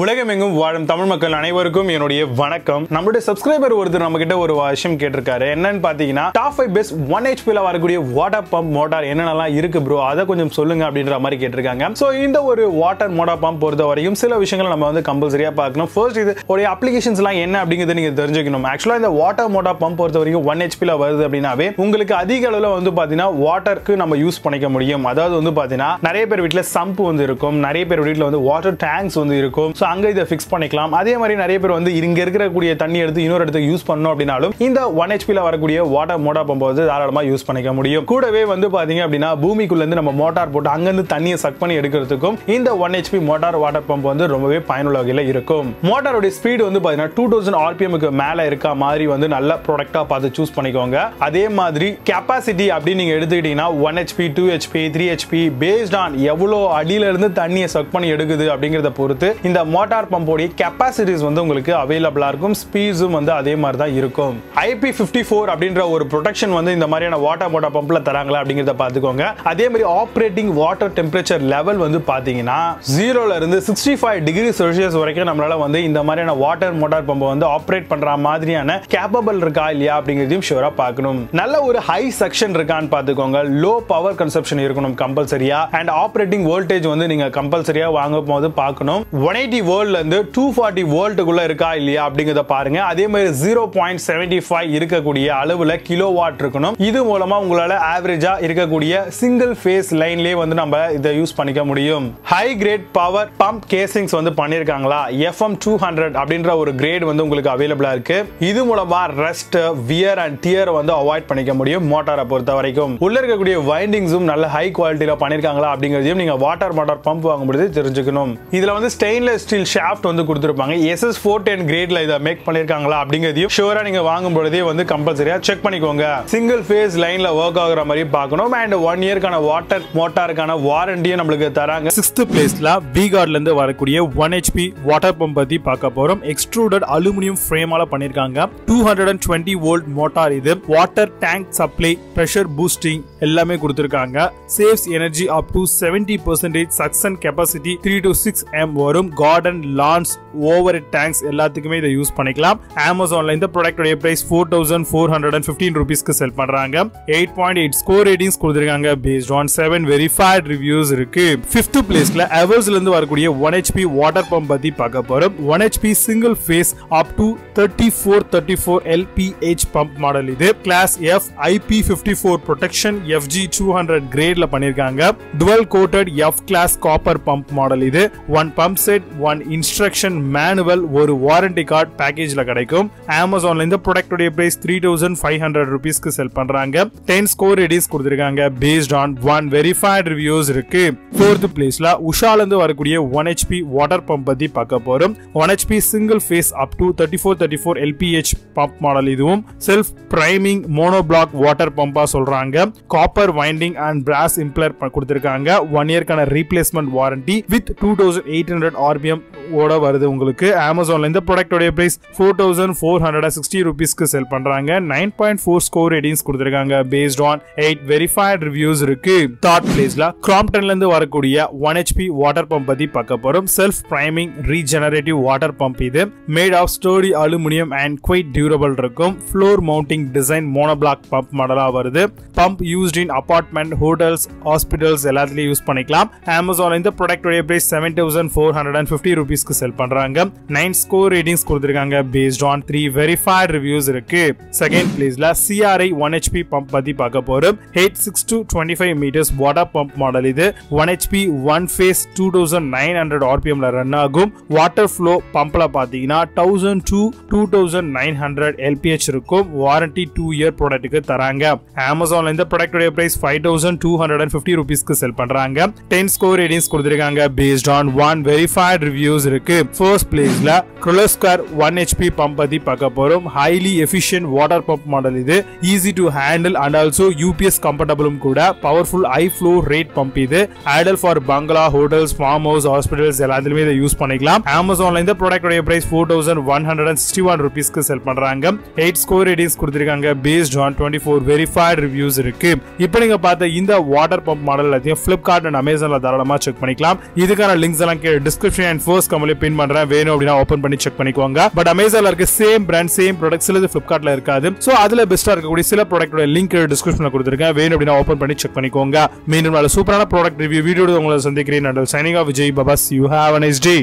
உலகமெங்கும் வாழும் தமிழ் மக்கள் அனைவருக்கும் என்னுடைய வணக்கம். நம்மளுடைய சப்ஸ்கிரைபர் ஒருத்தர் நம்ம கிட்ட ஒரு விஷயம் கேட்டிருக்காரு. என்னன்னு பாத்தீங்கன்னா டாப் ஃபைவ் பெஸ்ட் ஒன் ஹெச்பில வரக்கூடிய வாட்டர் பம்ப் மோட்டார் என்னென்னலாம் இருக்கு ப்ரோ அதை கொஞ்சம் சொல்லுங்க அப்படின்ற மாதிரி கேட்டிருக்காங்க. ஸோ இந்த ஒரு வாட்டர் மோட்டார் பம்ப் பொறுத்த வரைக்கும் சில விஷயங்களை நம்ம வந்து கம்பல்சரியா பார்க்கணும். ஃபர்ஸ்ட் இது உடைய அப்ளிகேஷன்ஸ் எல்லாம் என்ன அப்படிங்கிறத நீங்க தெரிஞ்சுக்கணும். ஆக்சுவலா இந்த வாட்டர் மோட்டார் பம்ப் பொறுத்த வரைக்கும் ஒன் ஹெச்பில வருது அப்படின்னாவே உங்களுக்கு அதிக அளவில் வந்து பாத்தீங்கன்னா வாட்டருக்கு நம்ம யூஸ் பண்ணிக்க முடியும். அதாவது வந்து பாத்தீங்கன்னா நிறைய பேர் வீட்டில் சம்ப் வந்து இருக்கும். நிறைய பேர் வீட்டில் வந்து வாட்டர் டேங்க்ஸ் வந்து இருக்கும். ஸோ அங்கே இதை ஃபிக்ஸ் பண்ணிக்கலாம். அதே மாதிரி நிறைய பேர் வந்து இங்கே இருக்கக்கூடிய தண்ணி எடுத்து இன்னொரு இடத்துக்கு யூஸ் பண்ணணும் அப்படின்னாலும் இந்த ஒன் ஹெச்பியில் வரக்கூடிய வாட்டர் மோட்டார் பம்பை வந்து தாராளமாக யூஸ் பண்ணிக்க முடியும். கூடவே வந்து பார்த்தீங்க அப்படின்னா பூமிக்குள்ளேருந்து நம்ம மோட்டார் போட்டு அங்கேருந்து தண்ணியை சக் பண்ணி எடுக்கிறதுக்கும் இந்த one HP motor water pump வந்து ரொம்பவே பயனுள்ள வகையில் இருக்கும். மோட்டாரோட ஸ்பீடு வந்து பார்த்தீங்கன்னா டூ தௌசண்ட் ஆர்பிஎம்க்கு மேலே இருக்க மாதிரி வந்து நல்ல ப்ராடக்டாக பார்த்து சூஸ் பண்ணிக்கோங்க. அதே மாதிரி கெப்பாசிட்டி அப்படின்னு நீங்கள் எடுத்துக்கிட்டீங்கன்னா one HP two HP three HP based on எவ்வளோ அடியிலிருந்து தண்ணியை சக் பண்ணி எடுக்குது அப்படிங்கிறத பொறுத்து இந்த மோட்டார் பம்போடைய கெப்பாசிட்டிஸ் வந்து உங்களுக்கு அவைலபிளாக இருக்கும். ஸ்பீட்ஸும் வந்து அதே மாதிரி தான் இருக்கும். ஐபி ஃபிஃப்டி ஃபோர் அப்படின்ற ஒரு ப்ரொடெக்ஷன் வந்து இந்த மாதிரியான வாட்டர் மோட்டார் பம்பில் தராங்களா அப்படிங்கிறத பார்த்துக்கோங்க. அதே மாதிரி ஆப்ரேட்டிங் வாட்டர் டெம்பரேச்சர் லெவல் வந்து பார்த்தீங்கன்னா ஜீரோல இருந்து சிக்ஸ்டி ஃபைவ் டிகிரி செல்சியஸ் வரைக்கும் நம்மளால வந்து இந்த மாதிரியான வாட்டர் மோட்டார் பம்பை வந்து ஆப்ரேட் பண்ற மாதிரியான கேப்பபிள் இருக்கா இல்லையா அப்படிங்கிறதையும் ஷூரா பார்க்கணும். நல்ல ஒரு ஹை செக்ஷன் இருக்கான்னு பார்த்துக்கோங்க. லோ பவர் கன்சப்ஷன் இருக்கணும் கம்பல்சரியா அண்ட் ஆப்ரேட்டிங் வோல்டேஜ் வந்து நீங்க கம்பல்சரியா வாங்கும் போது பார்க்கணும். ஒன் எயிட்டி வோல்ட்ல டூ ஃபார்ட்டி வோல்ட்டுக்குள்ள இருக்கா இல்லையா அப்படிங்கிறத பாருங்க. அதே மாதிரி ஜீரோ பாயிண்ட் செவன்டி ஃபைவ் இருக்கக்கூடிய அளவுல கிலோ வாட் இருக்கணும். இது மூலமா உங்களால ஆவரேஜா இருக்கக்கூடிய சிங்கிள் ஃபேஸ் லைன்லயே வந்து நம்ம இதை யூஸ் பண்ணிக்க முடியும். High grade power pump casings வந்து பண்ணியிருக்காங்களா எஃப்எம் டூ ஹண்ட்ரட் அப்படின்ற ஒரு கிரேட் வந்து உங்களுக்கு அவைலபிளா இருக்கு. இது மூலமா ரெஸ்ட் வியர் அண்ட் டியர் வந்து அவாய்ட் பண்ணிக்க முடியும் மோட்டாரை பொறுத்த வரைக்கும் உள்ள இருக்கக்கூடிய வைண்டிங்ஸும் நல்ல ஹை குவாலிட்டியில் பண்ணியிருக்காங்களா அப்படிங்கிறதையும் நீங்க வாட்டர் மோட்டார் பம்ப் வாங்கும்போது தெரிஞ்சுக்கணும். இதுல வந்து ஸ்டெயின்லெஸ் ஸ்டீல் ஷாஃப்ட் வந்து கொடுத்துருப்பாங்க. எஸ்எஸ் ஃபோர் டென் கிரேட்ல இதை மேக் பண்ணிருக்காங்களா அப்படிங்கிறதையும் ஷூரா நீங்க வாங்கும் பொழுதே வந்து கம்பல்சரியா செக் பண்ணிக்கோங்க. சிங்கிள் ஃபேஸ் லைன்ல ஒர்க் ஆகுற மாதிரி பார்க்கணும். அண்ட் ஒன் இயர்க்கான வாட்டர் மோட்டாருக்கான வாரண்டியும் நம்மளுக்கு தராங்க. சிக்ஸ்த் பிளேஸ்ல பீகார்ல இருந்து வரக்கூடிய ஒன் ஹெச்பி வாட்டர் பம்ப் பத்தி பார்க்க போறோம். எக்ஸ்ட்ரூடட் அலுமினியம் ஃப்ரேமால பண்ணிருக்காங்க two hundred and twenty volt motor இது. Water tank supply pressure boosting எல்லாமே கொடுத்துருக்காங்க. Saves energy up to seventy percentage suction capacity three to six M வரும். Got modern lawns over tanks எல்லாத்துக்குமே இதை யூஸ் பண்ணிக்கலாம். அமேசான்ல இந்த ப்ராடக்டோட price four thousand four hundred and fifteen ருபீஸ்க்கு செல் பண்றாங்க. Eight point eight score ratings கொடுத்துருக்காங்க. Based on seven verified reviews இருக்கு. ஃபிஃப்த் பிளேஸ்ல அவர்ஸ்ல இருந்து வரக்கூடிய ஒன் ஹெச்பி வாட்டர் பம்ப் பத்தி பார்க்க போறோம். One HP single phase up to thirty four thirty four LPH pump model இது. Class F IP fifty four protection FG two hundred கிரேட்ல பண்ணிருக்காங்க. Dual coated F class copper pump model இது. One pump set one instruction manual ஒரு warranty card பேக்கேஜ்ல கிடைக்கும். அமேசான்ல இந்த ப்ராடக்டோட price three thousand five hundred ருபீஸ்க்கு செல் பண்றாங்க. டென் ஸ்கோர் ரேட்டிங்ஸ் கொடுத்துருக்காங்க. Based on one verified reviews இருக்கு. ஃபோர்த் பிளேஸ்ல உஷால இருந்து வரக்கூடிய ஒன் ஹெச்பி வாட்டர் பம்ப் பத்தி பார்க்க போறோம். One HP single phase up to thirty four thirty four LPH pump model இதுவும் self priming mono block water Pamba சொல்றாங்க. Copper winding and brass impeller கொடுத்திருக்காங்க. One இயர்க்கான replacement warranty with two thousand eight hundred RPM ஓட வருது உங்களுக்கு. அமேசான்ல இந்த ப்ராடக்டோட price four thousand four hundred sixty ருபீஸ்க்கு செல் பண்றாங்க. Nine point four score ratings கொடுத்துருக்காங்க. Based on eight verified reviews இருக்கு. தாட் பிளேஸ்ல கிராம்டன்ல இருந்து வரக்கூடிய ஒன் ஹெச்பி வாட்டர் பம்ப் பத்தி பார்க்க போறோம். Self priming regenerative water pump இது. Made of sturdy aluminium and quite durable இருக்கும். Floor mounting design monoblock pump மாடலா வருது. Pump used in apartment hotels hospitals எல்லாத்துலயும் யூஸ் பண்ணிக்கலாம். அமேசான் இந்த ப்ராடக்டோட price seven thousand four hundred and fifty ருபீஸ்க்கு sell பண்றாங்க. நைன் ஸ்கோர் ரேட்டிங்ஸ் கொடுத்துருக்காங்க. Based on three verified reviews இருக்கு. செகண்ட் பிளேஸ்ல சிஆர்ஐ ஒன் ஹெச்பி பம்ப் பத்தி பார்க்க போறோம். Eight six to twenty five metres water pump model இது one HP one phase two thousand nine hundred ஆர்பிஎம்ல run ஆகும். Water flow பம்ப்ல பாத்தீங்கன்னா thousand two two thousand nine hundred LPH இருக்கும். Warranty two year ப்ராடக்ட்டுக்கு தராங்க. அமேசான்ல இந்த ப்ராடக்டோட price five thousand two hundred and fifty ருபீஸ்க்கு செல் பண்றாங்க. டென் ஸ்கோர் ரேட்டிங்ஸ் கொடுத்துருக்காங்க. Based on one verified reviews இருக்கு. ஃபர்ஸ்ட் பிளேஸ்ல குரோஸ்கர் ஒன் ஹெச்பி பம்ப் பத்தி பார்க்க போறோம். Highly efficient water pump model இது. Easy to handle and also UPS கம்ஃபர்டபுளும் கூட. Powerful high flow rate pump இது. Ideal for bungalow hotels farm house hospitals எல்லாத்துலயுமே இதை யூஸ் பண்ணிக்கலாம். அமேசான்ல இந்த ப்ராடக்டோட price four thousand one hundred and sixty one ருபீஸ்க்கு செல் பண்றாங்க. எயிட் ஸ்கோர் ரேட்டிங்ஸ் கொடுத்திருக்காங்க. Based on twenty four verified reviews இருக்கு. இப்போ நீங்க பார்த்த இந்த வாட்டர் பம்ப் மாடல் எல்லாத்தையும் பிளிப்கார்ட் அண்ட் அமேசான்ல தாராளமா செக் பண்ணிக்கலாம். இதுக்கான லிங்க்ஸ் எல்லாம் கீழே டிஸ்கிரிப்ஷன் அண்ட் ஃபோர்ஸ் ஃபர்ஸ்ட் பின் பண்றேன். வேணும் அப்படின்னா ஓபன் பண்ணி செக் பண்ணிக்கோங்க பட் அமேசான்ல இருக்க சேம் பிராண்ட் சேம் ப்ராடக்ட் சிலது பிளிப்கார்ட்ல இருக்காது. சோ அதுல பெஸ்டா இருக்கக்கூடிய சில ப்ராடக்ட்டோட லிங்க் டிஸ்கிரிப்ஷன்ல கொடுத்துருக்கேன். வேணும் அப்படின்னா ஓபன் பண்ணி செக் பண்ணிக்கோங்க மீண்டும் நல்ல சூப்பரான ப்ராடக்ட் ரிவ்யூ வீடியோ உங்களை சந்திக்கிறேன். நண்டல் signing off Vijay பபாஸ் you have a nice day